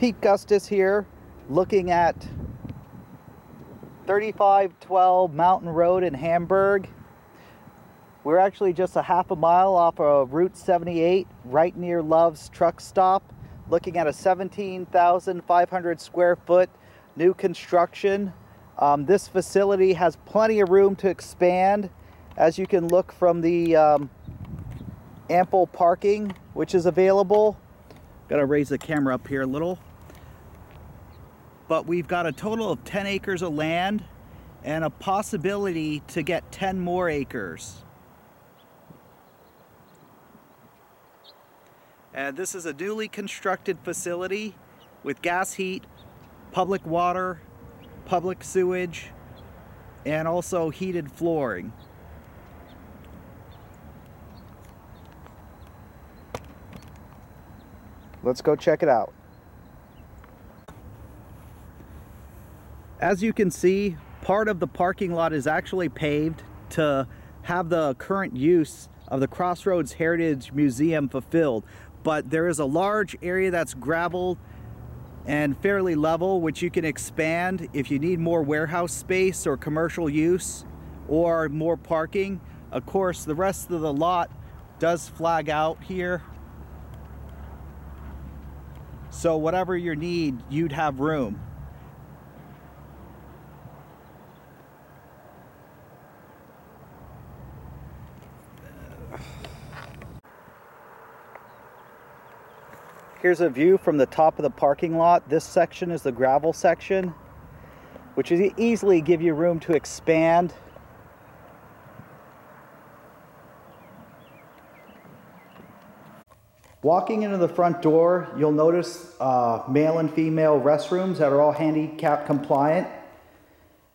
Pete Gustis here, looking at 3512 Mountain Road in Hamburg. We're actually just a half a mile off of Route 78, right near Love's truck stop, looking at a 17,500 square foot new construction. Um, this facility has plenty of room to expand, as you can look from the um, ample parking which is available. Gotta raise the camera up here a little but we've got a total of 10 acres of land and a possibility to get 10 more acres. And this is a newly constructed facility with gas heat, public water, public sewage, and also heated flooring. Let's go check it out. As you can see, part of the parking lot is actually paved to have the current use of the Crossroads Heritage Museum fulfilled. But there is a large area that's gravel and fairly level, which you can expand if you need more warehouse space or commercial use or more parking. Of course, the rest of the lot does flag out here. So whatever your need, you'd have room. Here's a view from the top of the parking lot. This section is the gravel section, which is easily give you room to expand. Walking into the front door, you'll notice uh, male and female restrooms that are all handicap compliant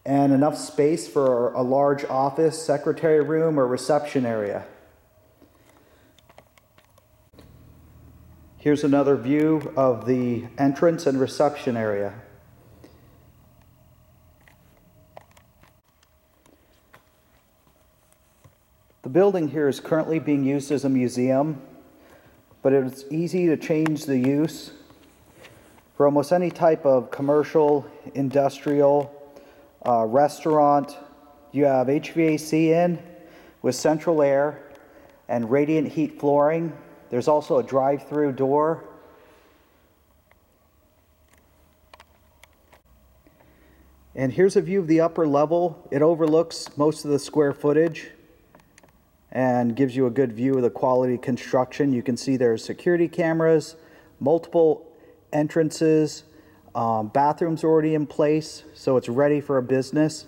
and enough space for a large office, secretary room, or reception area. Here's another view of the entrance and reception area. The building here is currently being used as a museum, but it's easy to change the use for almost any type of commercial, industrial, uh, restaurant. You have HVAC in with central air and radiant heat flooring there's also a drive through door. And here's a view of the upper level. It overlooks most of the square footage and gives you a good view of the quality construction. You can see there's security cameras, multiple entrances, um, bathrooms already in place, so it's ready for a business.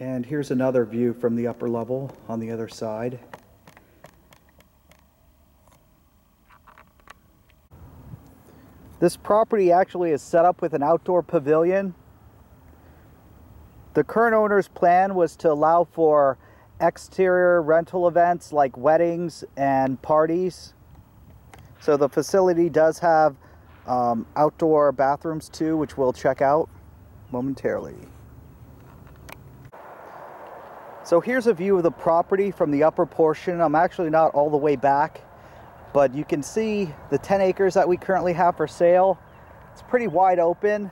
And here's another view from the upper level on the other side. This property actually is set up with an outdoor pavilion. The current owner's plan was to allow for exterior rental events like weddings and parties. So the facility does have um, outdoor bathrooms too, which we'll check out momentarily. So here's a view of the property from the upper portion. I'm actually not all the way back, but you can see the 10 acres that we currently have for sale. It's pretty wide open,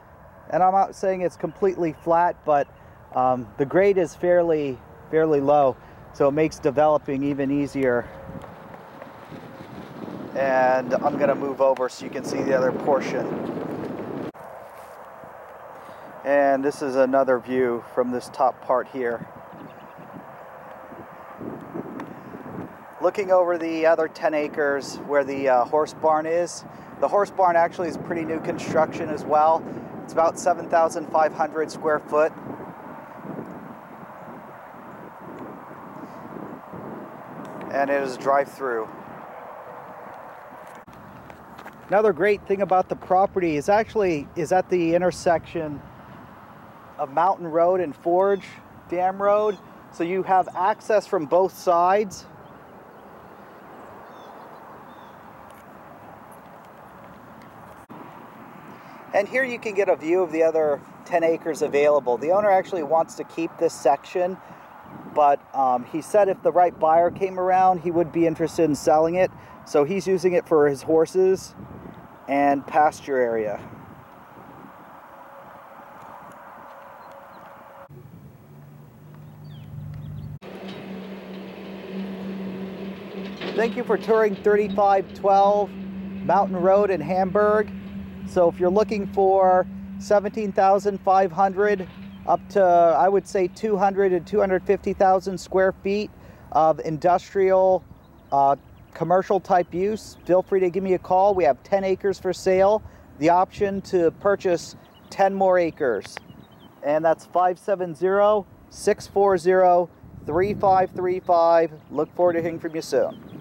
and I'm not saying it's completely flat, but um, the grade is fairly, fairly low, so it makes developing even easier. And I'm gonna move over so you can see the other portion. And this is another view from this top part here. Looking over the other 10 acres where the uh, horse barn is. The horse barn actually is pretty new construction as well. It's about 7,500 square foot. And it is drive-through. Another great thing about the property is actually is at the intersection of Mountain Road and Forge Dam Road. So you have access from both sides And here you can get a view of the other 10 acres available. The owner actually wants to keep this section but um, he said if the right buyer came around, he would be interested in selling it. So he's using it for his horses and pasture area. Thank you for touring 3512 Mountain Road in Hamburg. So if you're looking for 17,500 up to, I would say 200 to 250,000 square feet of industrial, uh, commercial type use, feel free to give me a call. We have 10 acres for sale, the option to purchase 10 more acres. And that's 570 640 3535. Look forward to hearing from you soon.